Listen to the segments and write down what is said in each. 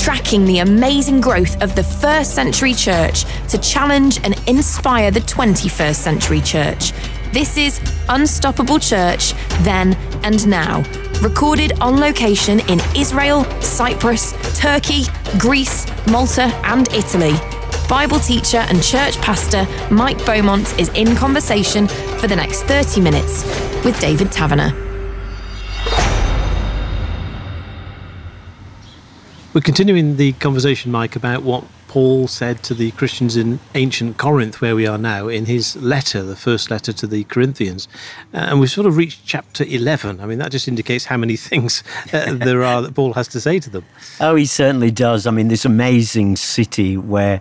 tracking the amazing growth of the first century church to challenge and inspire the 21st century church. This is Unstoppable Church, Then and Now, recorded on location in Israel, Cyprus, Turkey, Greece, Malta, and Italy. Bible teacher and church pastor Mike Beaumont is in conversation for the next 30 minutes with David Taverner. We're continuing the conversation, Mike, about what Paul said to the Christians in ancient Corinth, where we are now, in his letter, the first letter to the Corinthians. Uh, and we've sort of reached chapter 11. I mean, that just indicates how many things uh, there are that Paul has to say to them. Oh, he certainly does. I mean, this amazing city where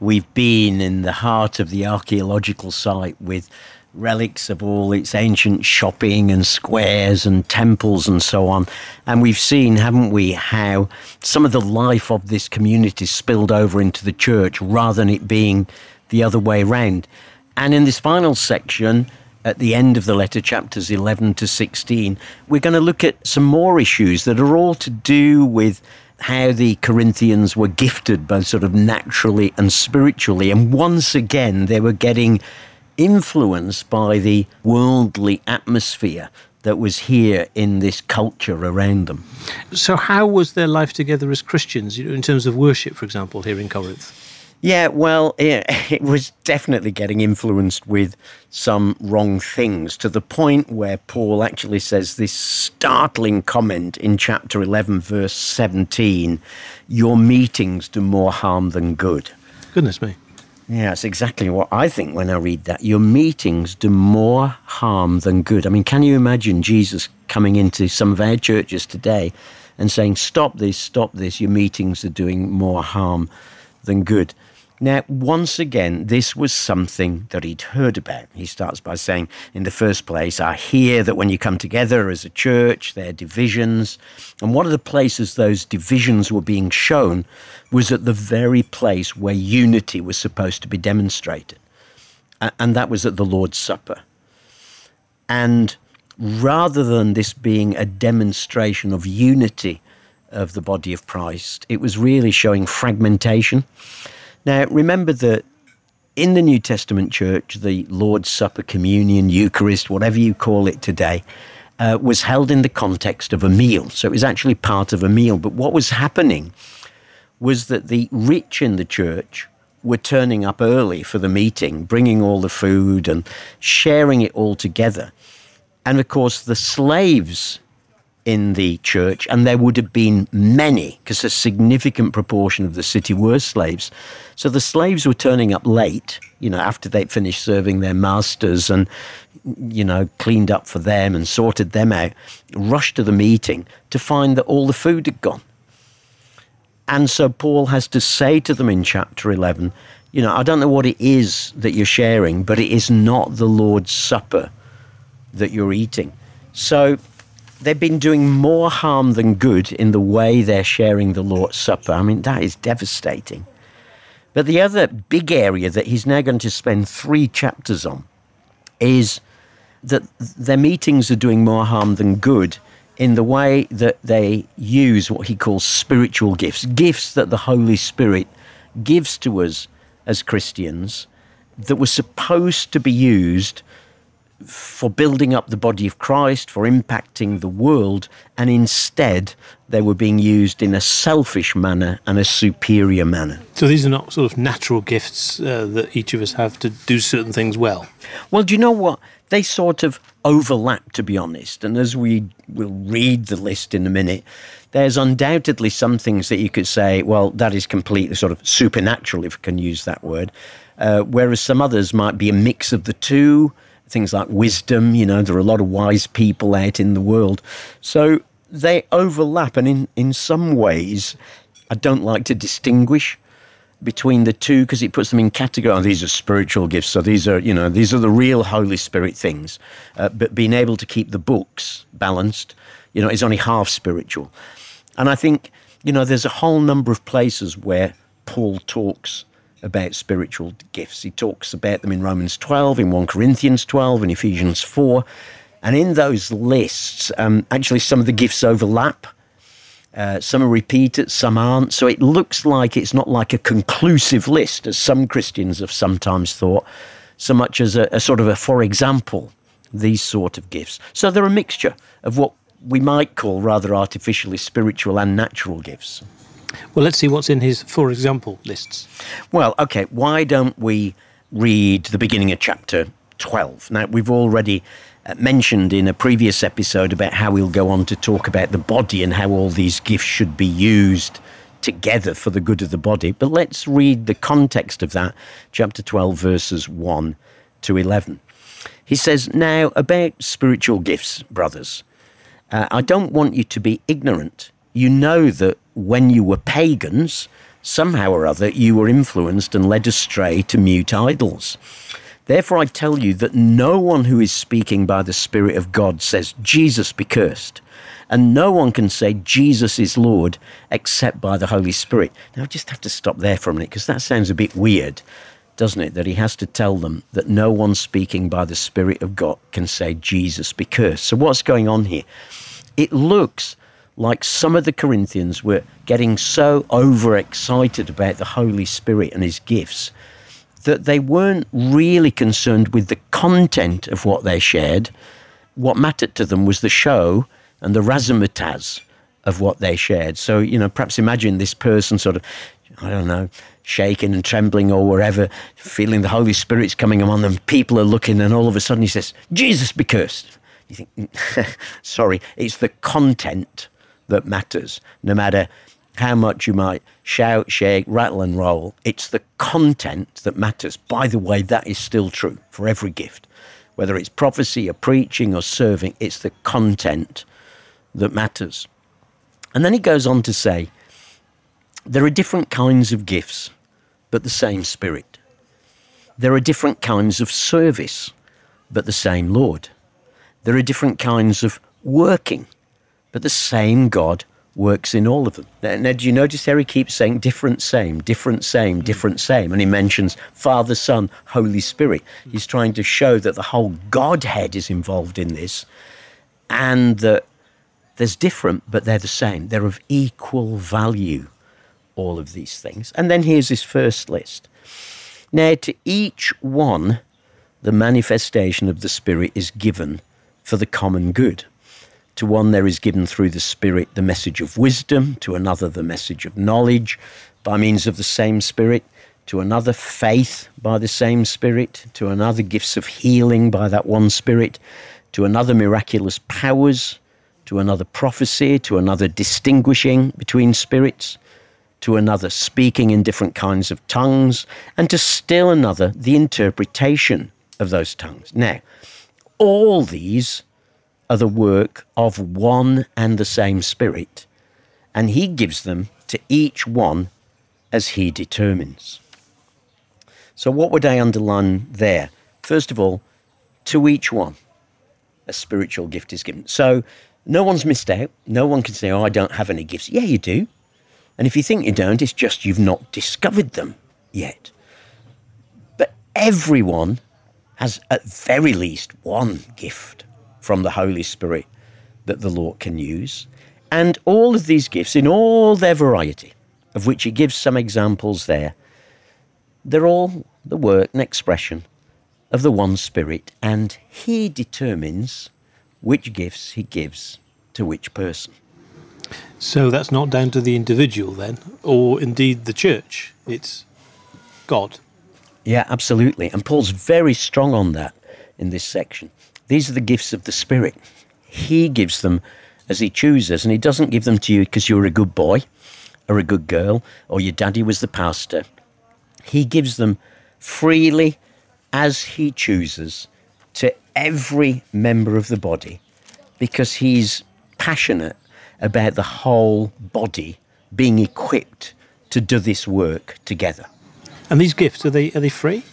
we've been in the heart of the archaeological site with relics of all its ancient shopping and squares and temples and so on. And we've seen, haven't we, how some of the life of this community spilled over into the church rather than it being the other way around. And in this final section, at the end of the letter, chapters 11 to 16, we're going to look at some more issues that are all to do with how the Corinthians were gifted both sort of naturally and spiritually. And once again, they were getting influenced by the worldly atmosphere that was here in this culture around them. So, how was their life together as Christians, you know, in terms of worship, for example, here in Corinth? Yeah, well, it, it was definitely getting influenced with some wrong things to the point where Paul actually says this startling comment in chapter 11, verse 17 Your meetings do more harm than good. Goodness me. Yeah, that's exactly what I think when I read that. Your meetings do more harm than good. I mean, can you imagine Jesus coming into some of our churches today and saying, Stop this, stop this, your meetings are doing more harm than good? Now, once again, this was something that he'd heard about. He starts by saying, in the first place, I hear that when you come together as a church, there are divisions. And one of the places those divisions were being shown was at the very place where unity was supposed to be demonstrated. And that was at the Lord's Supper. And rather than this being a demonstration of unity of the body of Christ, it was really showing fragmentation. Now, remember that in the New Testament church, the Lord's Supper, communion, Eucharist, whatever you call it today, uh, was held in the context of a meal. So it was actually part of a meal. But what was happening was that the rich in the church were turning up early for the meeting, bringing all the food and sharing it all together. And of course, the slaves in the church, and there would have been many, because a significant proportion of the city were slaves. So the slaves were turning up late, you know, after they'd finished serving their masters and, you know, cleaned up for them and sorted them out, rushed to the meeting to find that all the food had gone. And so Paul has to say to them in chapter 11, you know, I don't know what it is that you're sharing, but it is not the Lord's Supper that you're eating. So they've been doing more harm than good in the way they're sharing the Lord's Supper. I mean, that is devastating. But the other big area that he's now going to spend three chapters on is that their meetings are doing more harm than good in the way that they use what he calls spiritual gifts, gifts that the Holy Spirit gives to us as Christians that were supposed to be used for building up the body of Christ, for impacting the world, and instead they were being used in a selfish manner and a superior manner. So these are not sort of natural gifts uh, that each of us have to do certain things well. Well, do you know what? They sort of overlap, to be honest. And as we will read the list in a minute, there's undoubtedly some things that you could say, well, that is completely sort of supernatural, if I can use that word. Uh, whereas some others might be a mix of the two things like wisdom. You know, there are a lot of wise people out in the world. So they overlap. And in, in some ways, I don't like to distinguish between the two because it puts them in category. Oh, these are spiritual gifts. So these are, you know, these are the real Holy Spirit things. Uh, but being able to keep the books balanced, you know, is only half spiritual. And I think, you know, there's a whole number of places where Paul talks about spiritual gifts. He talks about them in Romans 12, in 1 Corinthians 12, and Ephesians 4. And in those lists, um, actually, some of the gifts overlap. Uh, some are repeated, some aren't. So it looks like it's not like a conclusive list, as some Christians have sometimes thought, so much as a, a sort of a for example, these sort of gifts. So they're a mixture of what we might call rather artificially spiritual and natural gifts. Well, let's see what's in his for example lists. Well, okay, why don't we read the beginning of chapter 12? Now, we've already uh, mentioned in a previous episode about how we'll go on to talk about the body and how all these gifts should be used together for the good of the body. But let's read the context of that, chapter 12, verses 1 to 11. He says, Now, about spiritual gifts, brothers, uh, I don't want you to be ignorant. You know that when you were pagans, somehow or other you were influenced and led astray to mute idols. Therefore, I tell you that no one who is speaking by the Spirit of God says, Jesus be cursed. And no one can say Jesus is Lord except by the Holy Spirit. Now, I just have to stop there for a minute because that sounds a bit weird, doesn't it? That he has to tell them that no one speaking by the Spirit of God can say Jesus be cursed. So, what's going on here? It looks like some of the Corinthians were getting so overexcited about the Holy Spirit and his gifts that they weren't really concerned with the content of what they shared. What mattered to them was the show and the razzmatazz of what they shared. So, you know, perhaps imagine this person sort of, I don't know, shaking and trembling or wherever, feeling the Holy Spirit's coming among them. People are looking, and all of a sudden he says, Jesus be cursed. You think, sorry, it's the content that matters, no matter how much you might shout, shake, rattle, and roll. It's the content that matters. By the way, that is still true for every gift. Whether it's prophecy or preaching or serving, it's the content that matters. And then he goes on to say there are different kinds of gifts, but the same Spirit. There are different kinds of service, but the same Lord. There are different kinds of working, but the same God works in all of them. Now, now, do you notice he keeps saying different, same, different, same, hmm. different, same? And he mentions Father, Son, Holy Spirit. He's trying to show that the whole Godhead is involved in this and that there's different, but they're the same. They're of equal value, all of these things. And then here's his first list. Now, to each one, the manifestation of the Spirit is given for the common good. To one, there is given through the Spirit the message of wisdom, to another, the message of knowledge by means of the same Spirit, to another, faith by the same Spirit, to another, gifts of healing by that one Spirit, to another, miraculous powers, to another, prophecy, to another, distinguishing between spirits, to another, speaking in different kinds of tongues, and to still another, the interpretation of those tongues. Now, all these are the work of one and the same Spirit, and He gives them to each one as He determines. So, what would I underline there? First of all, to each one, a spiritual gift is given. So, no one's missed out. No one can say, Oh, I don't have any gifts. Yeah, you do. And if you think you don't, it's just you've not discovered them yet. But everyone has, at very least, one gift from the Holy Spirit that the Lord can use. And all of these gifts, in all their variety, of which he gives some examples there, they're all the work and expression of the one Spirit, and he determines which gifts he gives to which person. So that's not down to the individual then, or indeed the church. It's God. Yeah, absolutely. And Paul's very strong on that in this section. These are the gifts of the Spirit. He gives them as He chooses, and He doesn't give them to you because you're a good boy or a good girl or your daddy was the pastor. He gives them freely as He chooses to every member of the body because He's passionate about the whole body being equipped to do this work together. And these gifts are they are they free?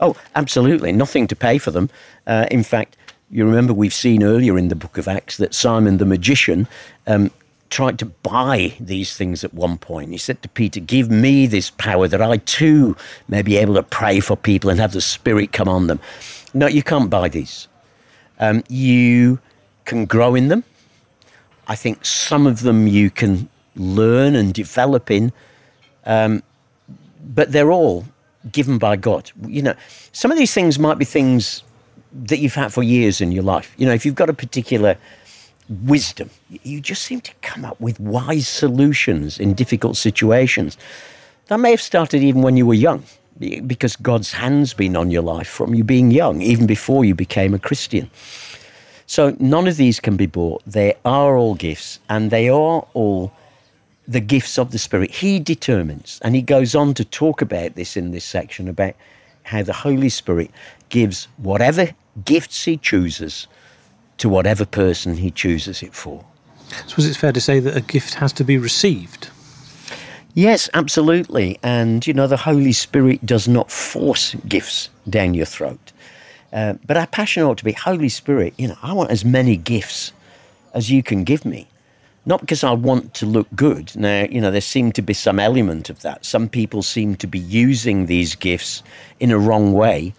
Oh, absolutely. Nothing to pay for them. Uh, in fact, you remember we've seen earlier in the book of Acts that Simon the magician um, tried to buy these things at one point. He said to Peter, Give me this power that I too may be able to pray for people and have the Spirit come on them. No, you can't buy these. Um, you can grow in them, I think some of them you can learn and develop in, um, but they're all given by God. You know, some of these things might be things that you've had for years in your life. You know, if you've got a particular wisdom, you just seem to come up with wise solutions in difficult situations. That may have started even when you were young, because God's hand's been on your life from you being young, even before you became a Christian. So none of these can be bought. They are all gifts, and they are all the gifts of the Spirit. He determines, and he goes on to talk about this in this section about how the Holy Spirit gives whatever gifts he chooses to whatever person he chooses it for. I suppose it's fair to say that a gift has to be received. Yes, absolutely. And, you know, the Holy Spirit does not force gifts down your throat. Uh, but our passion ought to be Holy Spirit, you know, I want as many gifts as you can give me. Not because I want to look good. Now, you know, there seemed to be some element of that. Some people seem to be using these gifts in a wrong way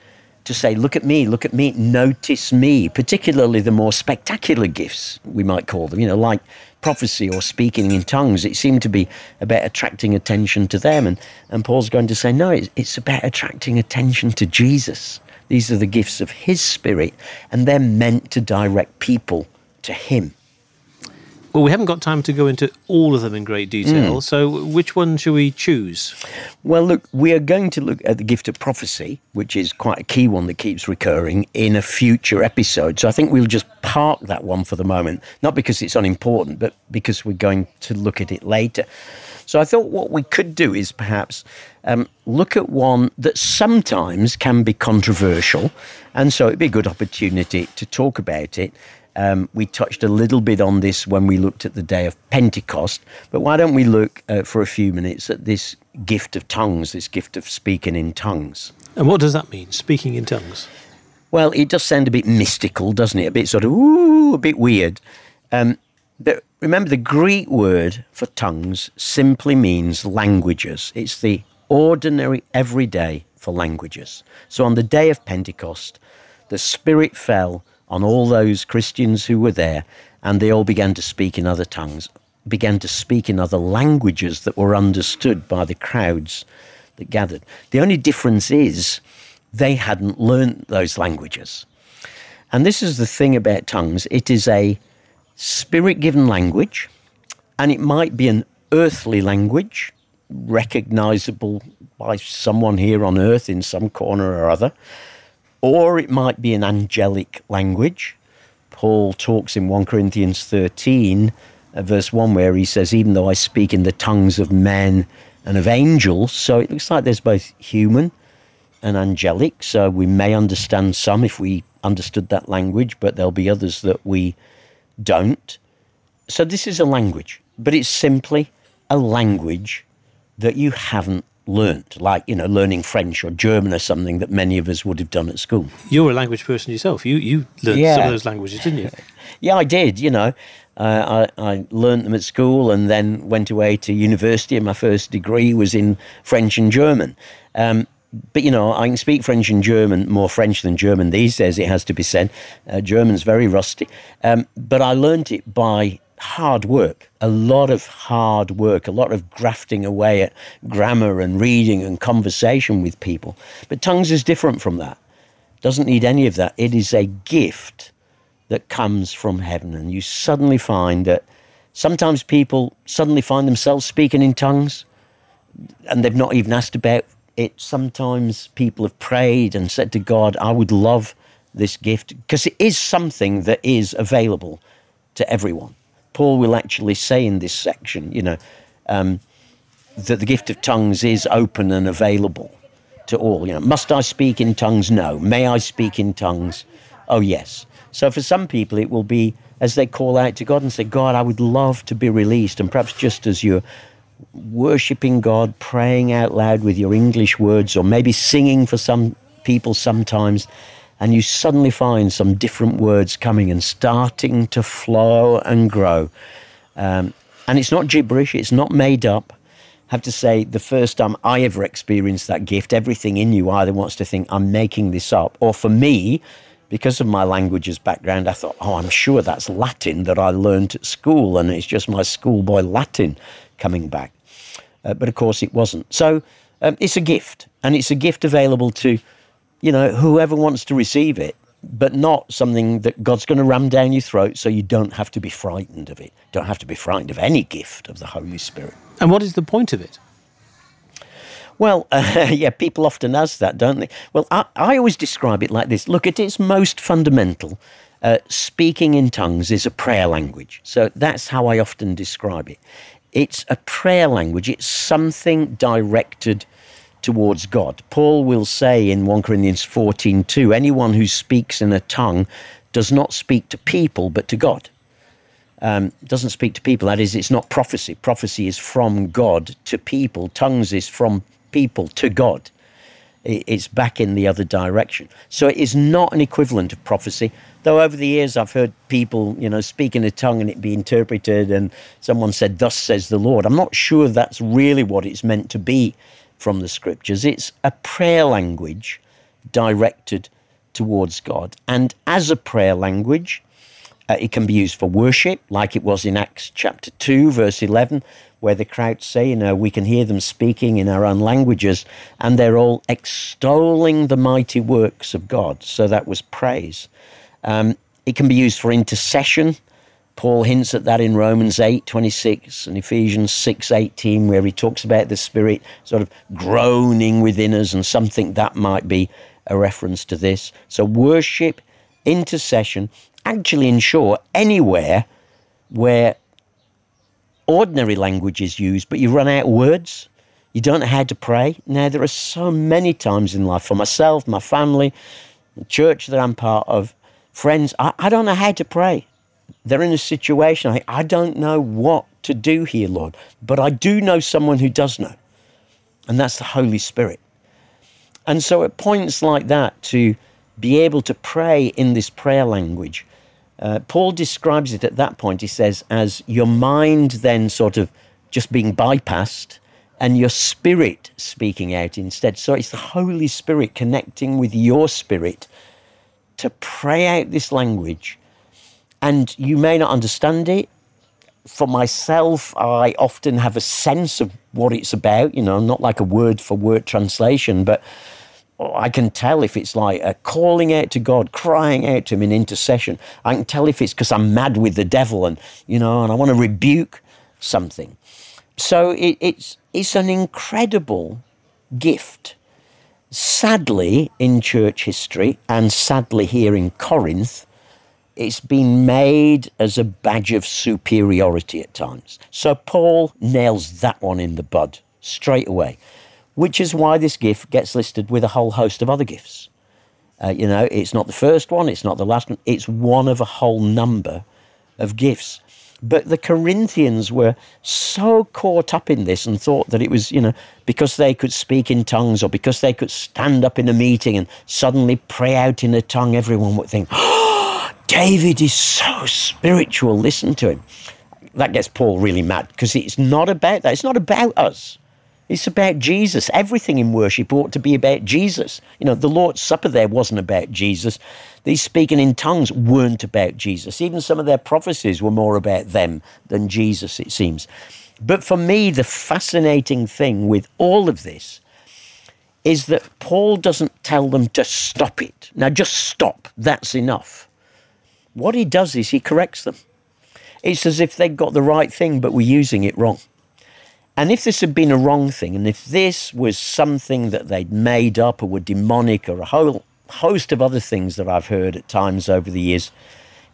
to say, look at me, look at me, notice me, particularly the more spectacular gifts, we might call them, you know, like prophecy or speaking in tongues. It seemed to be about attracting attention to them. And, and Paul's going to say, no, it's, it's about attracting attention to Jesus. These are the gifts of His Spirit, and they're meant to direct people to Him. Well, we haven't got time to go into all of them in great detail. Mm. So, which one should we choose? Well, look, we are going to look at the gift of prophecy, which is quite a key one that keeps recurring in a future episode. So, I think we'll just park that one for the moment, not because it's unimportant, but because we're going to look at it later. So, I thought what we could do is perhaps um, look at one that sometimes can be controversial. And so, it'd be a good opportunity to talk about it. Um, we touched a little bit on this when we looked at the day of Pentecost, but why don't we look uh, for a few minutes at this gift of tongues, this gift of speaking in tongues? And what does that mean, speaking in tongues? Well, it does sound a bit mystical, doesn't it? A bit sort of, ooh, a bit weird. Um, but remember, the Greek word for tongues simply means languages. It's the ordinary, everyday for languages. So on the day of Pentecost, the Spirit fell on all those Christians who were there, and they all began to speak in other tongues, began to speak in other languages that were understood by the crowds that gathered. The only difference is they hadn't learnt those languages. And this is the thing about tongues it is a spirit given language, and it might be an earthly language, recognizable by someone here on earth in some corner or other or it might be an angelic language. Paul talks in 1 Corinthians 13, uh, verse 1, where he says, Even though I speak in the tongues of men and of angels, so it looks like there's both human and angelic. So we may understand some if we understood that language, but there'll be others that we don't. So this is a language, but it's simply a language that you haven't learnt, like, you know, learning French or German or something that many of us would have done at school. You're a language person yourself. You, you learned yeah. some of those languages, didn't you? Yeah, I did, you know. Uh, I, I learned them at school and then went away to university, and my first degree was in French and German. Um, but you know, I can speak French and German, more French than German these days, it has to be said. Uh, German's very rusty. Um, but I learned it by hard work, a lot of hard work, a lot of grafting away at grammar and reading and conversation with people. But tongues is different from that. Doesn't need any of that. It is a gift that comes from heaven. And you suddenly find that sometimes people suddenly find themselves speaking in tongues and they've not even asked about it. Sometimes people have prayed and said to God, I would love this gift because it is something that is available to everyone. Paul will actually say in this section, you know, um, that the gift of tongues is open and available to all. You know, must I speak in tongues? No. May I speak in tongues? Oh, yes. So for some people, it will be as they call out to God and say, God, I would love to be released. And perhaps just as you're worshipping God, praying out loud with your English words, or maybe singing for some people sometimes, and you suddenly find some different words coming and starting to flow and grow. Um, and it's not gibberish, it's not made up. I have to say, the first time I ever experienced that gift, everything in you either wants to think, I'm making this up, or for me, because of my languages background, I thought, oh, I'm sure that's Latin that I learned at school, and it's just my schoolboy Latin coming back. Uh, but of course, it wasn't. So um, it's a gift, and it's a gift available to, you know, whoever wants to receive it, but not something that God's going to ram down your throat so you don't have to be frightened of it. Don't have to be frightened of any gift of the Holy Spirit. And what is the point of it? Well, uh, yeah, people often ask that, don't they? Well, I, I always describe it like this look, at its most fundamental, uh, speaking in tongues is a prayer language. So that's how I often describe it. It's a prayer language, it's something directed towards God. Paul will say in 1 Corinthians 14:2, anyone who speaks in a tongue does not speak to people but to God. Um, doesn't speak to people. That is, it's not prophecy. Prophecy is from God to people. Tongues is from people to God. It's back in the other direction. So it is not an equivalent of prophecy. Though over the years I've heard people, you know, speak in a tongue and it be interpreted, and someone said, "Thus says the Lord." I'm not sure that's really what it's meant to be from the scriptures. It's a prayer language directed towards God, and as a prayer language, uh, it can be used for worship, like it was in Acts chapter 2, verse 11, where the crowd say, you know, we can hear them speaking in our own languages, and they're all extolling the mighty works of God. So that was praise. Um, it can be used for intercession. Paul hints at that in Romans 8 26 and Ephesians 6 18, where he talks about the Spirit sort of groaning within us, and something that might be a reference to this. So, worship, intercession, actually ensure anywhere where ordinary language is used, but you run out of words, you don't know how to pray. Now, there are so many times in life for myself, my family, the church that I'm part of, friends, I, I don't know how to pray. They're in a situation, I, I don't know what to do here, Lord, but I do know someone who does know, and that's the Holy Spirit. And so, at points like that, to be able to pray in this prayer language, uh, Paul describes it at that point, he says, as your mind then sort of just being bypassed and your spirit speaking out instead. So it's the Holy Spirit connecting with your spirit to pray out this language. And you may not understand it. For myself, I often have a sense of what it's about, you know, not like a word for word translation, but I can tell if it's like a calling out to God, crying out to Him in intercession. I can tell if it's because I'm mad with the devil and, you know, and I want to rebuke something. So it, it's, it's an incredible gift. Sadly, in church history, and sadly here in Corinth, it's been made as a badge of superiority at times. So Paul nails that one in the bud straight away which is why this gift gets listed with a whole host of other gifts. Uh, you know, it's not the first one, it's not the last one, it's one of a whole number of gifts. But the Corinthians were so caught up in this and thought that it was, you know, because they could speak in tongues or because they could stand up in a meeting and suddenly pray out in a tongue, everyone would think, oh, David is so spiritual, listen to him. That gets Paul really mad because it's not about that. It's not about us. It's about Jesus. Everything in worship ought to be about Jesus. You know, the Lord's Supper there wasn't about Jesus. These speaking in tongues weren't about Jesus. Even some of their prophecies were more about them than Jesus, it seems. But for me, the fascinating thing with all of this is that Paul doesn't tell them to stop it. Now, just stop. That's enough. What he does is he corrects them. It's as if they got the right thing, but were using it wrong. And if this had been a wrong thing, and if this was something that they'd made up or were demonic or a whole host of other things that I've heard at times over the years,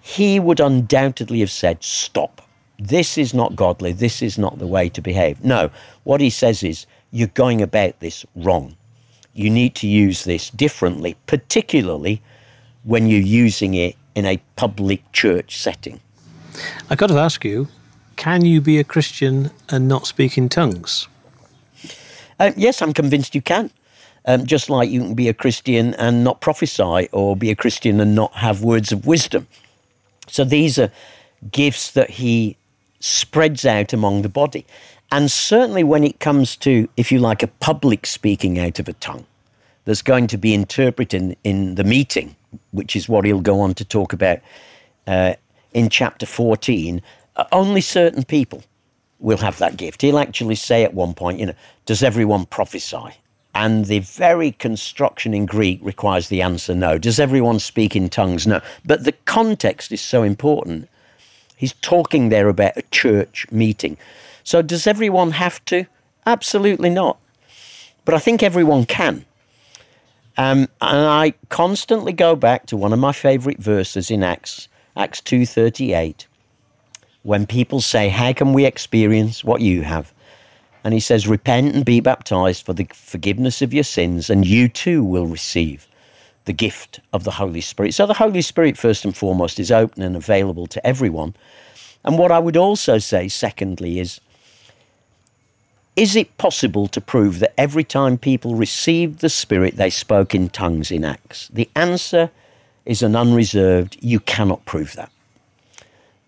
he would undoubtedly have said, Stop. This is not godly. This is not the way to behave. No, what he says is, You're going about this wrong. You need to use this differently, particularly when you're using it in a public church setting. I've got to ask you, can you be a Christian and not speak in tongues? Uh, yes, I'm convinced you can. Um, just like you can be a Christian and not prophesy, or be a Christian and not have words of wisdom. So these are gifts that he spreads out among the body. And certainly when it comes to, if you like, a public speaking out of a tongue that's going to be interpreted in, in the meeting which is what he'll go on to talk about uh, in chapter 14, uh, only certain people will have that gift. He'll actually say at one point, you know, does everyone prophesy? And the very construction in Greek requires the answer no. Does everyone speak in tongues? No. But the context is so important. He's talking there about a church meeting. So, does everyone have to? Absolutely not. But I think everyone can. Um, and I constantly go back to one of my favourite verses in Acts, Acts 2.38, when people say, how can we experience what you have? And he says, Repent and be baptized for the forgiveness of your sins, and you too will receive the gift of the Holy Spirit. So the Holy Spirit, first and foremost, is open and available to everyone. And what I would also say, secondly, is is it possible to prove that every time people received the Spirit, they spoke in tongues in Acts? The answer is an unreserved, you cannot prove that.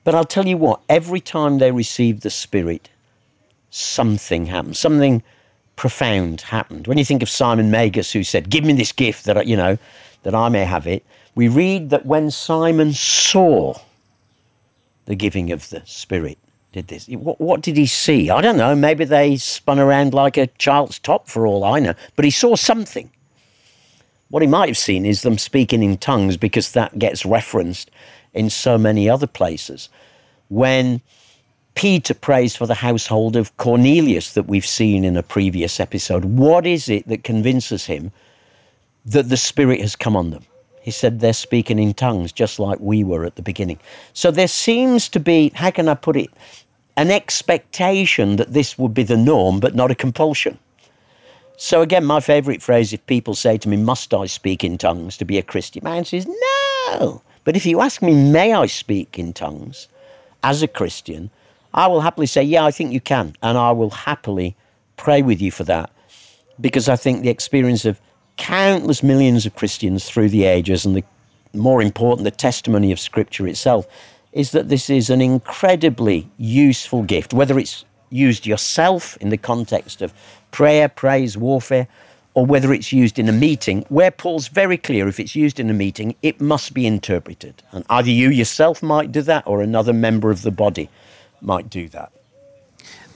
But I'll tell you what, every time they received the Spirit, something happened, something profound happened. When you think of Simon Magus, who said, Give me this gift that, I, you know, that I may have it, we read that when Simon saw the giving of the Spirit, did this. What, what did he see? I don't know. Maybe they spun around like a child's top for all I know, but he saw something. What he might have seen is them speaking in tongues because that gets referenced in so many other places. When Peter prays for the household of Cornelius that we've seen in a previous episode. What is it that convinces him that the Spirit has come on them? He said they're speaking in tongues, just like we were at the beginning. So there seems to be, how can I put it, an expectation that this would be the norm, but not a compulsion. So again, my favourite phrase if people say to me, Must I speak in tongues to be a Christian? My answer is no. But if you ask me, May I speak in tongues as a Christian? I will happily say, yeah, I think you can. And I will happily pray with you for that because I think the experience of countless millions of Christians through the ages and the more important, the testimony of Scripture itself, is that this is an incredibly useful gift, whether it's used yourself in the context of prayer, praise, warfare, or whether it's used in a meeting, where Paul's very clear if it's used in a meeting, it must be interpreted. And either you yourself might do that or another member of the body might do that.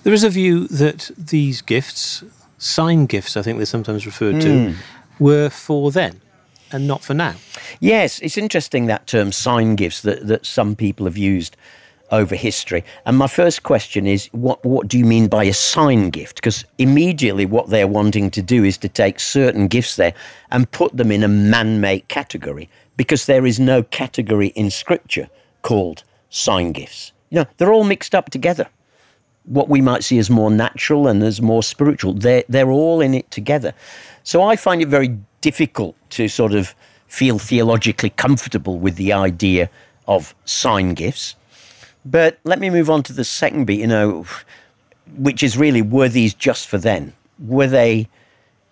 There is a view that these gifts, sign gifts, I think they're sometimes referred mm. to, hmm. Were for then and not for now. Yes, it's interesting that term sign gifts that, that some people have used over history. And my first question is what, what do you mean by a sign gift? Because immediately what they're wanting to do is to take certain gifts there and put them in a man made category because there is no category in Scripture called sign gifts. You know, they're all mixed up together. What we might see as more natural and as more spiritual, they're, they're all in it together. So I find it very difficult to sort of feel theologically comfortable with the idea of sign gifts. But let me move on to the second bit, you know, which is really were these just for then? Were they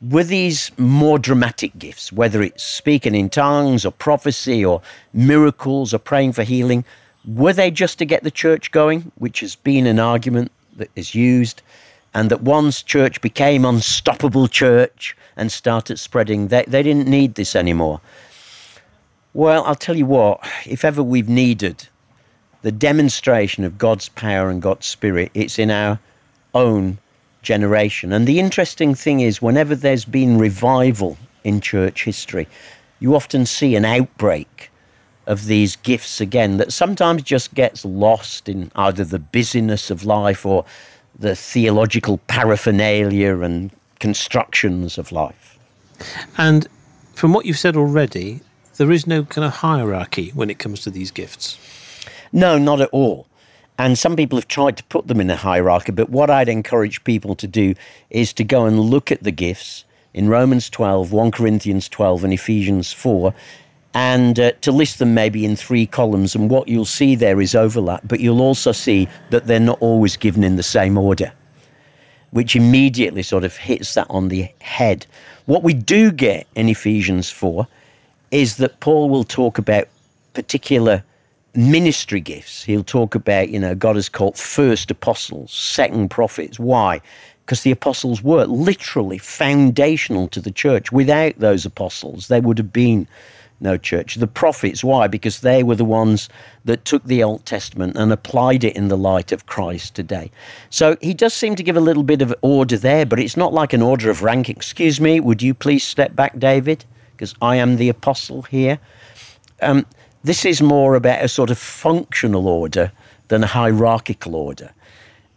were these more dramatic gifts, whether it's speaking in tongues or prophecy or miracles or praying for healing? Were they just to get the church going, which has been an argument that is used, and that once church became unstoppable church and started spreading, they, they didn't need this anymore? Well, I'll tell you what, if ever we've needed the demonstration of God's power and God's spirit, it's in our own generation. And the interesting thing is, whenever there's been revival in church history, you often see an outbreak of these gifts again that sometimes just gets lost in either the busyness of life or the theological paraphernalia and constructions of life. And from what you've said already, there is no kind of hierarchy when it comes to these gifts. No, not at all. And some people have tried to put them in a hierarchy, but what I'd encourage people to do is to go and look at the gifts in Romans 12, 1 Corinthians 12, and Ephesians 4 and uh, to list them maybe in three columns. And what you'll see there is overlap, but you'll also see that they're not always given in the same order, which immediately sort of hits that on the head. What we do get in Ephesians 4 is that Paul will talk about particular ministry gifts. He'll talk about, you know, God has called first apostles, second prophets. Why? Because the apostles were literally foundational to the church. Without those apostles, there would have been no church. The prophets, why? Because they were the ones that took the Old Testament and applied it in the light of Christ today. So he does seem to give a little bit of order there, but it's not like an order of rank. Excuse me, would you please step back, David? Because I am the apostle here. Um, this is more about a sort of functional order than a hierarchical order.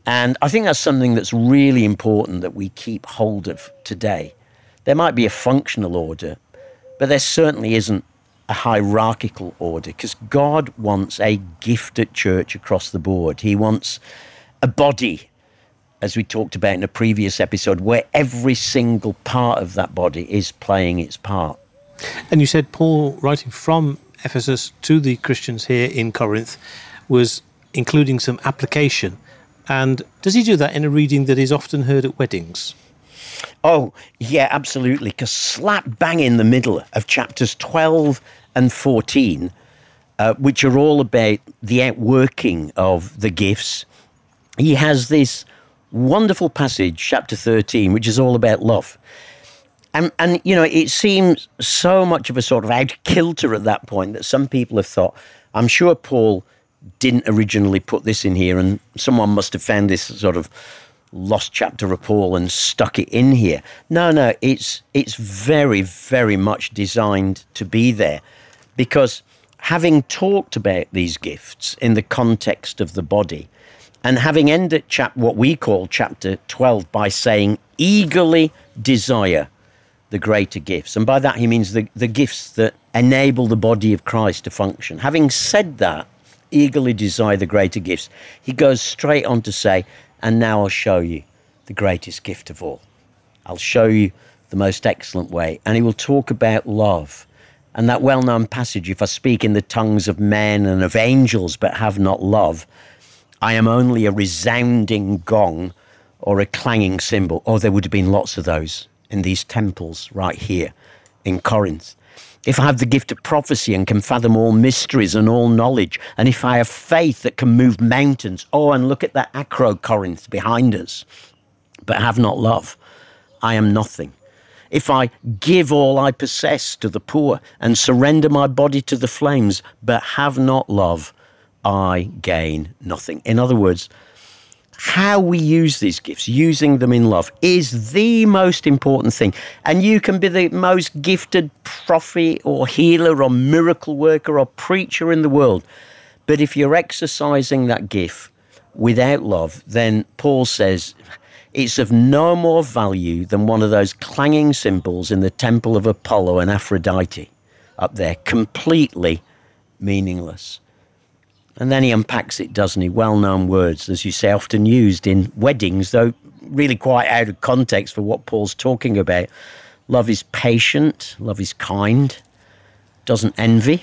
And I think that's something that's really important that we keep hold of today. There might be a functional order, but there certainly isn't a hierarchical order because God wants a gifted church across the board. He wants a body, as we talked about in a previous episode, where every single part of that body is playing its part. And you said Paul, writing from Ephesus to the Christians here in Corinth, was including some application. And does he do that in a reading that is often heard at weddings? Oh, yeah, absolutely. Because slap bang in the middle of chapters 12 and 14, uh, which are all about the outworking of the gifts, he has this wonderful passage, chapter 13, which is all about love. And, and, you know, it seems so much of a sort of out kilter at that point that some people have thought, I'm sure Paul didn't originally put this in here, and someone must have found this sort of lost chapter of Paul and stuck it in here. No, no, it's it's very, very much designed to be there because having talked about these gifts in the context of the body and having ended chap what we call chapter 12 by saying eagerly desire the greater gifts and by that he means the, the gifts that enable the body of christ to function having said that eagerly desire the greater gifts he goes straight on to say and now i'll show you the greatest gift of all i'll show you the most excellent way and he will talk about love and that well known passage, if I speak in the tongues of men and of angels but have not love, I am only a resounding gong or a clanging cymbal. Oh, there would have been lots of those in these temples right here in Corinth. If I have the gift of prophecy and can fathom all mysteries and all knowledge, and if I have faith that can move mountains, oh, and look at that Acrocorinth behind us, but have not love, I am nothing if I give all I possess to the poor and surrender my body to the flames, but have not love, I gain nothing. In other words, how we use these gifts, using them in love, is the most important thing. And you can be the most gifted prophet or healer or miracle worker or preacher in the world. But if you're exercising that gift without love, then Paul says, it's of no more value than one of those clanging cymbals in the temple of Apollo and Aphrodite up there, completely meaningless. And then he unpacks it, doesn't he? Well known words, as you say, often used in weddings, though really quite out of context for what Paul's talking about. Love is patient, love is kind, doesn't envy,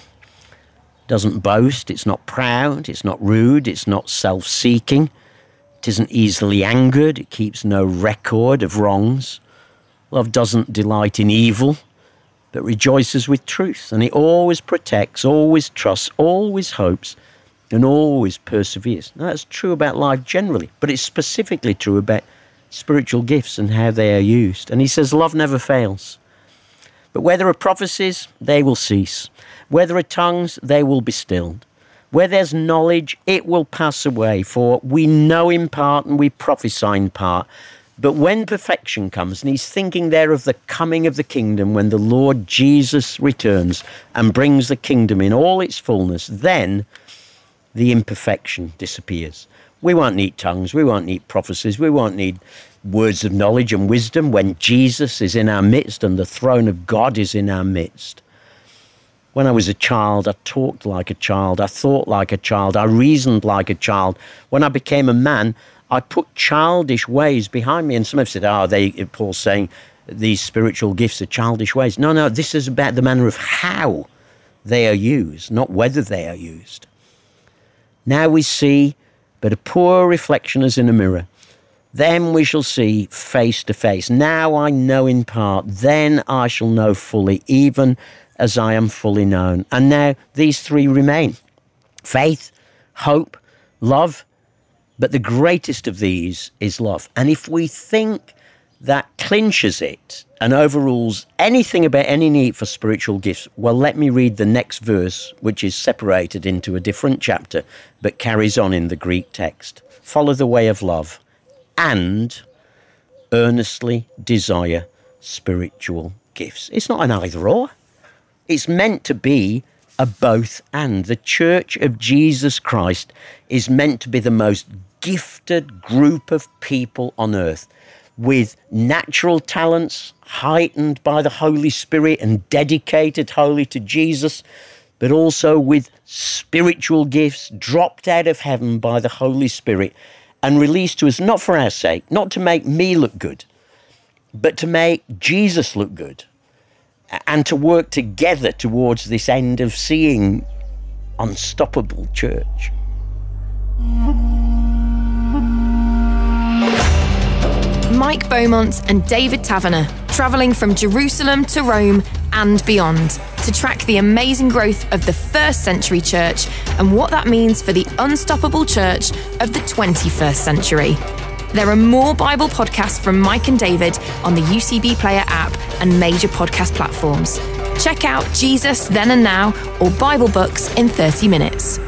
doesn't boast, it's not proud, it's not rude, it's not self seeking. It isn't easily angered. It keeps no record of wrongs. Love doesn't delight in evil, but rejoices with truth. And it always protects, always trusts, always hopes, and always perseveres. Now, that's true about life generally, but it's specifically true about spiritual gifts and how they are used. And he says, Love never fails. But where there are prophecies, they will cease. Where there are tongues, they will be stilled. Where there's knowledge, it will pass away, for we know in part and we prophesy in part. But when perfection comes, and he's thinking there of the coming of the kingdom, when the Lord Jesus returns and brings the kingdom in all its fullness, then the imperfection disappears. We won't need tongues, we won't need prophecies, we won't need words of knowledge and wisdom when Jesus is in our midst and the throne of God is in our midst. When I was a child, I talked like a child, I thought like a child, I reasoned like a child. When I became a man, I put childish ways behind me. And some have said, oh, they, Paul's saying these spiritual gifts are childish ways. No, no, this is about the manner of how they are used, not whether they are used. Now we see but a poor reflection as in a mirror. Then we shall see face to face. Now I know in part, then I shall know fully, even as I am fully known. And now these three remain faith, hope, love. But the greatest of these is love. And if we think that clinches it and overrules anything about any need for spiritual gifts, well, let me read the next verse, which is separated into a different chapter but carries on in the Greek text. Follow the way of love and earnestly desire spiritual gifts. It's not an either or, it's meant to be a both and. The Church of Jesus Christ is meant to be the most gifted group of people on earth with natural talents heightened by the Holy Spirit and dedicated wholly to Jesus, but also with spiritual gifts dropped out of heaven by the Holy Spirit and released to us not for our sake, not to make me look good, but to make Jesus look good and to work together towards this end of seeing unstoppable church. Mike Beaumont and David Taverner, travelling from Jerusalem to Rome and beyond to track the amazing growth of the first century church and what that means for the unstoppable church of the 21st century. There are more Bible podcasts from Mike and David on the UCB Player app and major podcast platforms. Check out Jesus Then and Now or Bible Books in 30 Minutes.